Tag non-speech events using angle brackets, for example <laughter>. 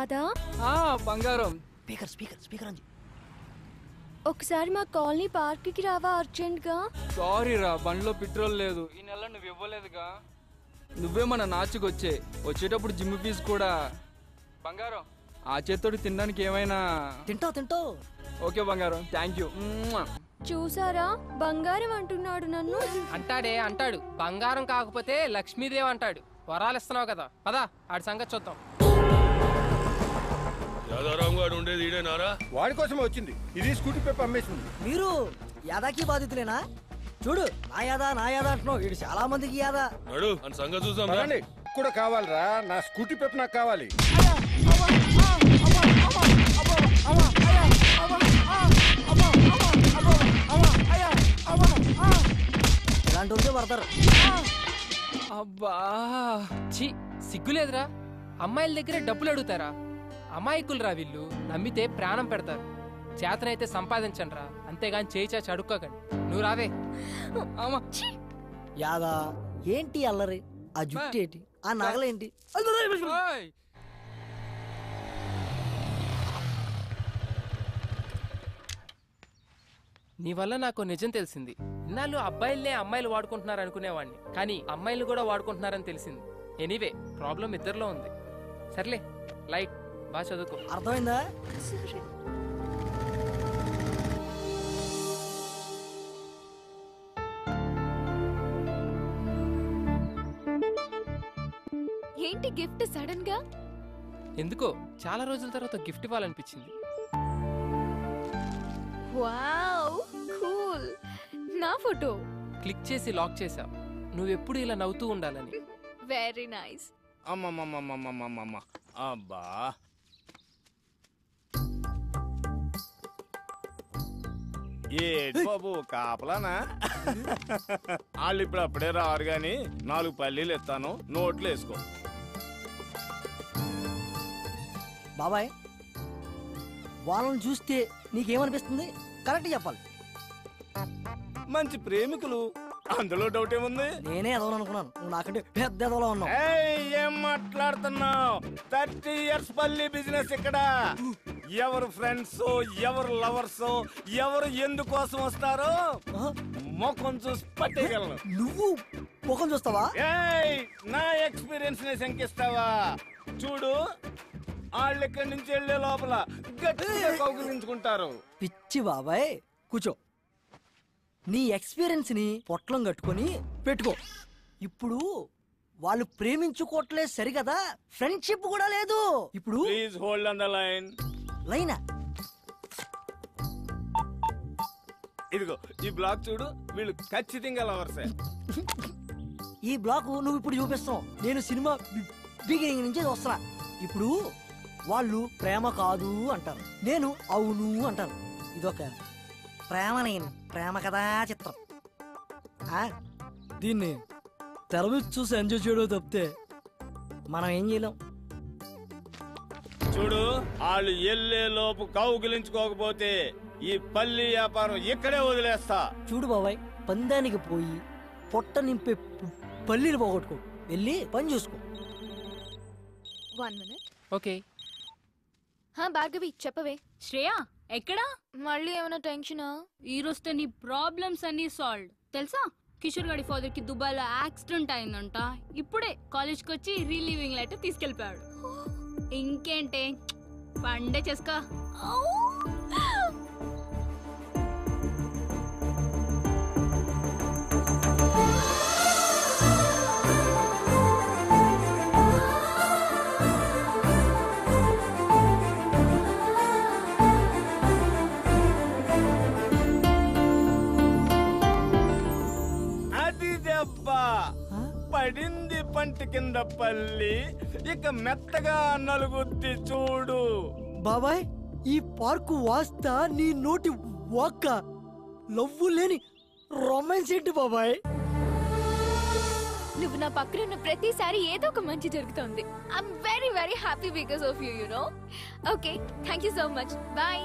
రాదా ఆ బంగారం. స్పీకర్ స్పీకర్ స్పీకర్ అని ఒకసారి మా కాలనీ పార్క్కి రావా అర్జెంట్గా? సారీ రా బండిలో పెట్రోల్ లేదు. ఈ నెల నువ్వు ఇవ్వలేదుగా. నువ్వే మన నాచుకొచ్చే. వచ్చేటప్పుడు జిమ్ ఫీజు కూడా. బంగారం ఆ చేత్తోటి తినడానికి ఏమైనా? తింటావు తింటావు ఓకే బంగారం థ్యాంక్ యూ చూసారా? బంగారం అంటున్నాడు నన్ను. అంటాడే అంటాడు. బంగారం కాకపోతే లక్ష్మీదేవి అంటాడు. వరాలు ఇస్తున్నావు కదా. పదా ఆడి సంగతి చూద్దాం. యాదారాం గారు ఉండేది ఈడేనారా వాడి కోసమే వచ్చింది. ఇది స్కూటీ పేపర్ అమ్మేసింది మీరు యాదాకి బాధితులేనా? చూడు నా యాదా నా యాదా అంటున్నావు. వీడు చాలా మందికి యాదా. నడు అని సంగతి చూసాం రా. పదండి. కూడా కావాలిరా. నా స్కూటీ పేపర్ నాకు కావాలి. ఇలాంటి వాళ్ళకే పడతారు. అబ్బా ఛీ సిగ్గులేదురా. అమ్మాయిల దగ్గరే డబ్బులు అడుగుతారా? అమాయకులురా వీళ్ళు. నమ్మితే ప్రాణం పెడతారు. చేతనైతే సంపాదించండి రా అంతేగాని చేయి చాచి అడుక్కోకండి. నువ్వు రావే. యాదా ఏంటి అల్లరి? ఆ జుట్టు ఏంటి ఆ నగలేంటి. నీ వల్ల నాకు నిజం తెలిసింది. ఇన్నాళ్ళు అబ్బాయిలనే అమ్మాయిలు వాడుకుంటున్నారు అనుకునేవాడిని కానీ అమ్మాయిలు కూడా వాడుకుంటున్నారని తెలిసింది. ఎనీవే ప్రాబ్లం ఇద్దరిలో ఉంది. సర్లే లైట్. బాగా చదువుకో. అర్థమైందా? సరే ఏంటి గిఫ్ట్ సడన్గా? ఎందుకో? చాలా రోజుల తర్వాత గిఫ్ట్ ఇవ్వాలనిపించింది. Wow cool. నా ఫోటో? క్లిక్ చేసి లాక్ చేసావు నువ్వెప్పుడు ఇలా నవ్వుతూ ఉండాలని. Very nice. అమ్మమ్మమ్మమ్మమ్మమ్మమ్మ. అబ్బా ఏటి బాబు కాపలానా? వాళ్ళు ఇప్పుడు అప్పుడే రారు గాని నాలుగు పల్లీలు ఇస్తాను నోట్లు వేసుకో. బాబాయ్ వాళ్ళని చూస్తే నీకేమనిపిస్తుంది? కరెక్ట్ చెప్పాలి. మంచి ప్రేమికులు అందులో డౌట్ ఏముంది? నేనే ఎదవను అనుకున్నాను. నువ్వు నాకంటే పెద్ద ఎదవలో ఉన్నావు. ఏం మాట్లాడుతున్నావు? థర్టీ ఇయర్స్ పల్లి బిజినెస్ ఇక్కడ. ఎవరు ఫ్రెండ్స్ ఎవరు లవర్స్ ఎవరు ఎందుకోసం వస్తారో ముఖం చూసి పట్టేయగలను. నువ్వు ముఖం చూస్తావా? ఏయ్ నా ఎక్స్పీరియన్స్ని శంకిస్తావా? చూడు వాళ్ళు ఇక్కడి నుంచి వెళ్ళే లోపల గట్టిగా కౌగిలించుకుంటారు. పిచ్చి బాబాయ్ కూర్చో. నీ ఎక్స్పీరియన్స్ని పొట్లం కట్టుకొని పెట్టుకో. ఇప్పుడు వాళ్ళు ప్రేమించుకోవట్లేదు సరికదా ఫ్రెండ్షిప్ కూడా లేదు. ఇప్పుడు please hold on the line లైనా. ఇదిగో ఈ బ్లాక్ చూడు వీళ్ళు ఖచ్చితంగా లవర్సే ఈ బ్లాక్ నువ్వు ఇప్పుడు చూపిస్తావు. నేను సినిమా బిగినింగ్ నుంచి వస్తున్నా ఇప్పుడు వాళ్ళు ప్రేమ కాదు అంటారు. నేను అవును అంటాను. ఇదొక ప్రేమ నేను. ప్రేమ కదా చిత్రం. ఆ, దీన్ని తెర మీద చూసి ఎంజాయ్ చేయడం తప్పితే మనం ఏం చేయలేం. చూడు వాళ్ళు ఎల్లే లోపు కౌగిలించుకోకపోతే ఈ పల్లి వ్యాపారం ఇక్కడే వదిలేస్తా. చూడు బాబాయ్ పందానికి పోయి పొట్ట నింపే పల్లీలు పోగొట్టుకో. వెళ్ళి పని చూసుకో. One minute okay. హా భార్గవి చెప్పవే. శ్రేయ ఎక్కడా? మళ్ళీ ఏమైనా టెన్షనా? ఈ రోజుతో నీ ప్రాబ్లమ్స్ అన్ని సాల్వ్ తెలుసా? కిషోర్ గారి ఫాదర్కి దుబాయ్లో యాక్సిడెంట్ అయిందంట. ఇప్పుడే కాలేజ్కి వచ్చి రిలీవింగ్ లెటర్ తీసుకెళ్ళిపోయాడు. <gasps> <gasps> ఇంకేంటే? పండే చేసుకో. కింద పల్లి. ఇక మెత్తగా నలుగుద్ది చూడు. బాబాయ్ ఈ పార్కు వాస్తా నీ నోటి వాక్క లవ్వు లేని రొమాన్స్ ఏంటి బాబాయ్? నువ్వు నా పక్కన ఉన్న ప్రతిసారి ఏదో ఒక మంచి జరుగుతుంది. I'm very very happy because of you you know okay thank you so much bye